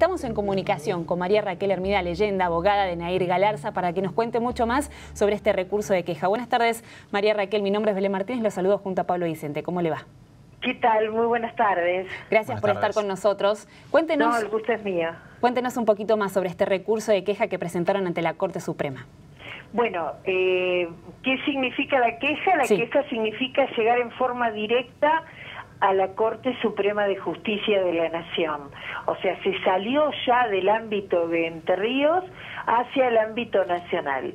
Estamos en comunicación con María Raquel Hermida Leyenda, abogada de Nair Galarza, para que nos cuente mucho más sobre este recurso de queja. Buenas tardes, María Raquel. Mi nombre es Belén Martínez, los saludo junto a Pablo Vicente. ¿Cómo le va? ¿Qué tal? Muy buenas tardes. Gracias por estar con nosotros. Cuéntenos. No, el gusto es mío. Cuéntenos un poquito más sobre este recurso de queja que presentaron ante la Corte Suprema. Bueno, eh, ¿qué significa la queja? La queja significa llegar en forma directa a la Corte Suprema de Justicia de la Nación. O sea, se salió ya del ámbito de Entre Ríos hacia el ámbito nacional.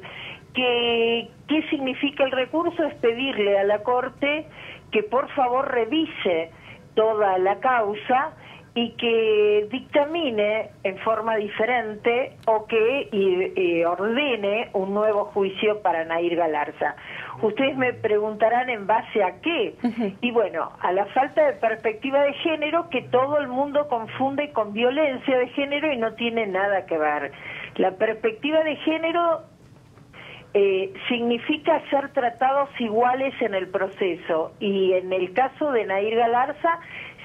¿Qué, ¿Qué significa el recurso? Es pedirle a la Corte que por favor revise toda la causa y que dictamine en forma diferente o que ordene un nuevo juicio para Nair Galarza. Ustedes me preguntarán en base a qué. Y bueno, a la falta de perspectiva de género que todo el mundo confunde con violencia de género y no tiene nada que ver. La perspectiva de género eh, significa ser tratados iguales en el proceso y en el caso de Nair Galarza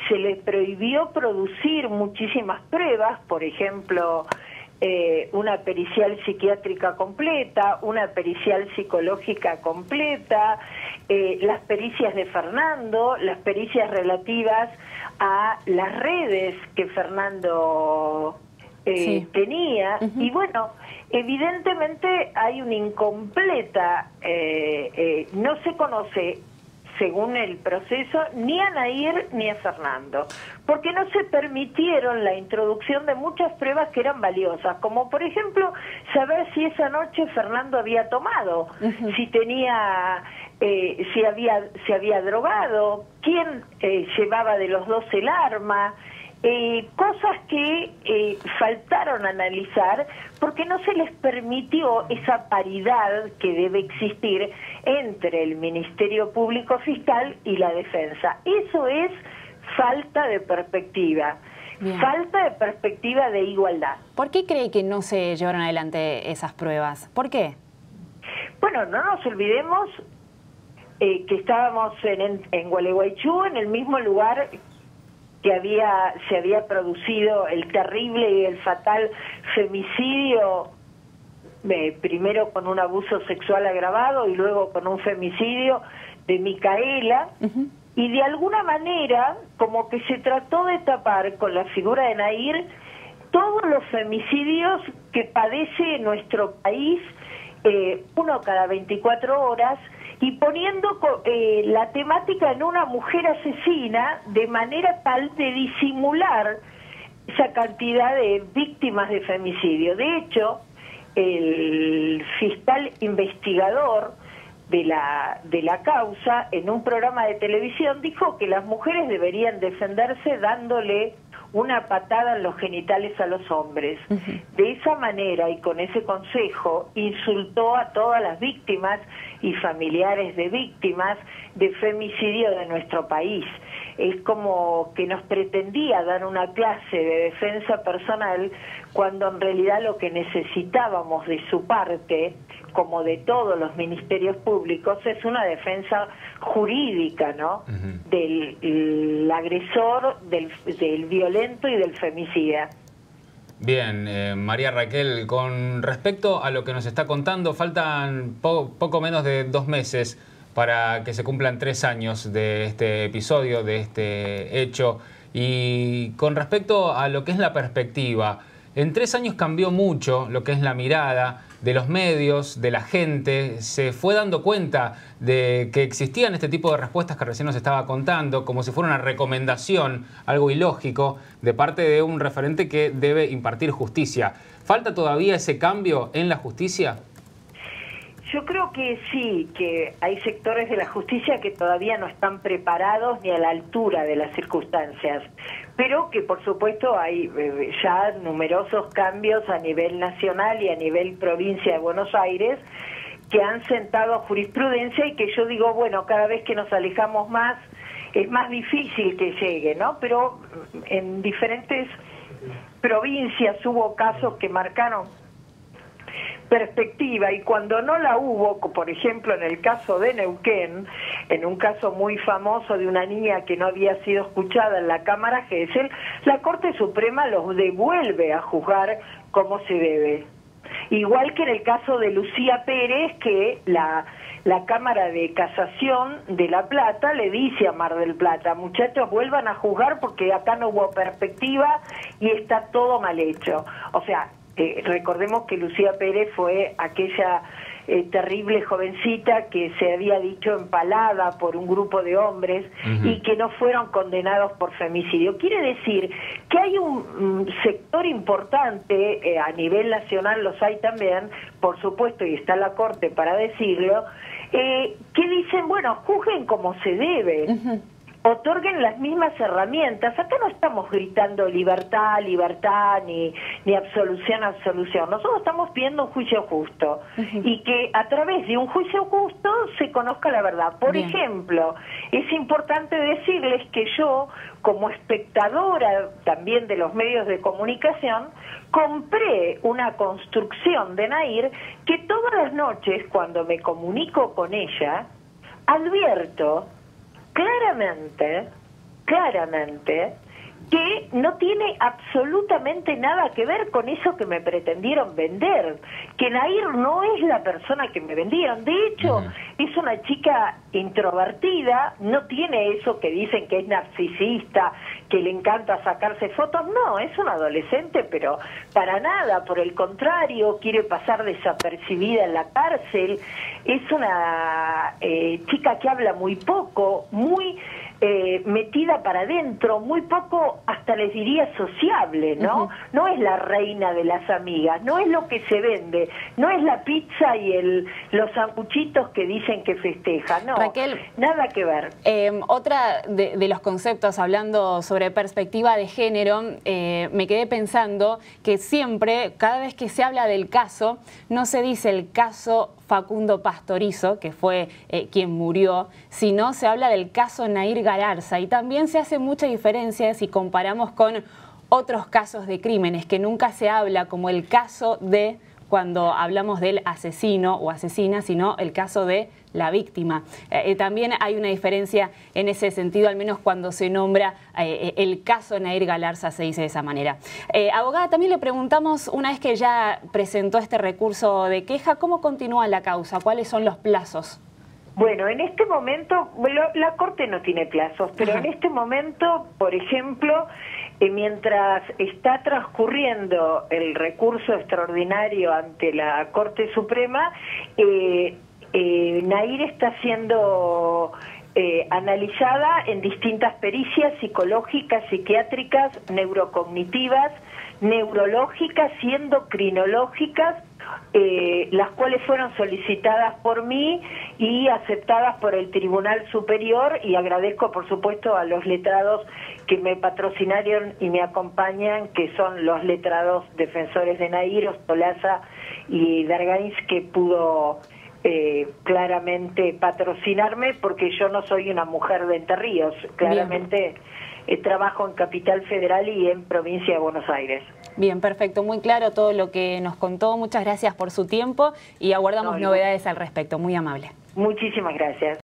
se le prohibió producir muchísimas pruebas, por ejemplo, eh, una pericial psiquiátrica completa, una pericial psicológica completa, eh, las pericias de Fernando, las pericias relativas a las redes que Fernando eh, tenía. Y bueno, evidentemente hay una incompleta, no se conoce según el proceso, ni a Nair ni a Fernando, porque no se permitieron la introducción de muchas pruebas que eran valiosas, como por ejemplo saber si esa noche Fernando había tomado, si tenía, eh, si había, se había drogado, quién eh, llevaba de los dos el arma, eh, cosas que eh, faltaron analizar porque no se les permitió esa paridad que debe existir entre el Ministerio Público Fiscal y la defensa. Eso es falta de perspectiva. Falta de perspectiva de igualdad. ¿Por qué cree que no se llevaron adelante esas pruebas? ¿Por qué? Bueno, no nos olvidemos eh, que estábamos en, en Gualeguaychú, en el mismo lugar que había se había producido el terrible y el fatal femicidio eh, primero con un abuso sexual agravado y luego con un femicidio de Micaela. Y de alguna manera como que se trató de tapar con la figura de Nair todos los femicidios que padece nuestro país eh, uno cada 24 horas y poniendo eh, la temática en una mujer asesina de manera tal de disimular esa cantidad de víctimas de femicidio. De hecho, el fiscal investigador de la, de la causa en un programa de televisión dijo que las mujeres deberían defenderse dándole una patada en los genitales a los hombres. De esa manera y con ese consejo insultó a todas las víctimas y familiares de víctimas de femicidio de nuestro país. Es como que nos pretendía dar una clase de defensa personal cuando en realidad lo que necesitábamos de su parte como de todos los ministerios públicos, es una defensa jurídica, ¿no? Del agresor, del, violento y del femicida. Bien, eh, María Raquel, con respecto a lo que nos está contando, faltan poco menos de dos meses para que se cumplan tres años de este episodio, de este hecho. Y con respecto a lo que es la perspectiva, en tres años cambió mucho lo que es la mirada de los medios, de la gente, se fue dando cuenta de que existían este tipo de respuestas que recién nos estaba contando, como si fuera una recomendación, algo ilógico, de parte de un referente que debe impartir justicia. ¿Falta todavía ese cambio en la justicia? Yo creo que sí, que hay sectores de la justicia que todavía no están preparados ni a la altura de las circunstancias, pero que por supuesto hay eh, ya numerosos cambios a nivel nacional y a nivel provincia de Buenos Aires que han sentado jurisprudencia y que yo digo, bueno, cada vez que nos alejamos más es más difícil que llegue, ¿no? Pero en diferentes provincias hubo casos que marcaron perspectiva y cuando no la hubo, por ejemplo en el caso de Neuquén, en un caso muy famoso de una niña que no había sido escuchada en la Cámara Gesell, la Corte Suprema los devuelve a juzgar como se debe. Igual que en el caso de Lucía Pérez, que la, la Cámara de Casación de La Plata le dice a Mar del Plata, muchachos, vuelvan a juzgar porque acá no hubo perspectiva y está todo mal hecho. O sea, eh, recordemos que Lucía Pérez fue aquella eh, terrible jovencita que se había dicho empalada por un grupo de hombres y que no fueron condenados por femicidio. Quiere decir que hay un sector importante, eh, a nivel nacional los hay también, por supuesto, y está la Corte para decirlo, eh, que dicen, bueno, juzguen como se debe otorguen las mismas herramientas. Acá no estamos gritando libertad, libertad, ni, ni absolución, absolución. Nosotros estamos pidiendo un juicio justo y que a través de un juicio justo se conozca la verdad. Por ejemplo, es importante decirles que yo, como espectadora también de los medios de comunicación, compré una construcción de Nair que todas las noches, cuando me comunico con ella, advierto claramente, claramente, que no tiene absolutamente nada que ver con eso que me pretendieron vender, que Nair no es la persona que me vendieron, de hecho es una chica introvertida, no tiene eso que dicen que es narcisista, que le encanta sacarse fotos, no, es una adolescente, pero para nada, por el contrario, quiere pasar desapercibida en la cárcel, es una eh, chica que habla muy poco, muy eh, metida para adentro, muy poco, hasta les diría sociable, ¿no? No es la reina de las amigas, no es lo que se vende, no es la pizza y el, los sanguchitos que dicen que festeja, no, Raquel, nada que ver. Eh, otra de, los conceptos, hablando sobre perspectiva de género, eh, me quedé pensando que siempre, cada vez que se habla del caso, no se dice el caso Facundo Pastorizo, que fue eh, quien murió, sino se habla del caso Nair Galarza. Y también se hace mucha diferencia si comparamos con otros casos de crímenes, que nunca se habla como el caso de cuando hablamos del asesino o asesina, sino el caso de la víctima. Eh, eh, también hay una diferencia en ese sentido, al menos cuando se nombra eh, el caso Nair Galarza se dice de esa manera. abogada, también le preguntamos, una vez que ya presentó este recurso de queja, ¿cómo continúa la causa? ¿Cuáles son los plazos? Bueno, en este momento, la Corte no tiene plazos, pero en este momento, por ejemplo, mientras está transcurriendo el recurso extraordinario ante la Corte Suprema, eh, eh, Nair está siendo eh, analizada en distintas pericias psicológicas, psiquiátricas, neurocognitivas, neurológicas y endocrinológicas, eh, las cuales fueron solicitadas por mí y aceptadas por el Tribunal Superior y agradezco por supuesto a los letrados que me patrocinaron y me acompañan, que son los letrados defensores de Nair, Ostolaza y Dargains, que pudo eh, claramente patrocinarme porque yo no soy una mujer de Entre Ríos, claramente eh, trabajo en Capital Federal y en Provincia de Buenos Aires. Bien, perfecto, muy claro todo lo que nos contó, muchas gracias por su tiempo y aguardamos novedades al respecto, muy amable. Muchísimas gracias.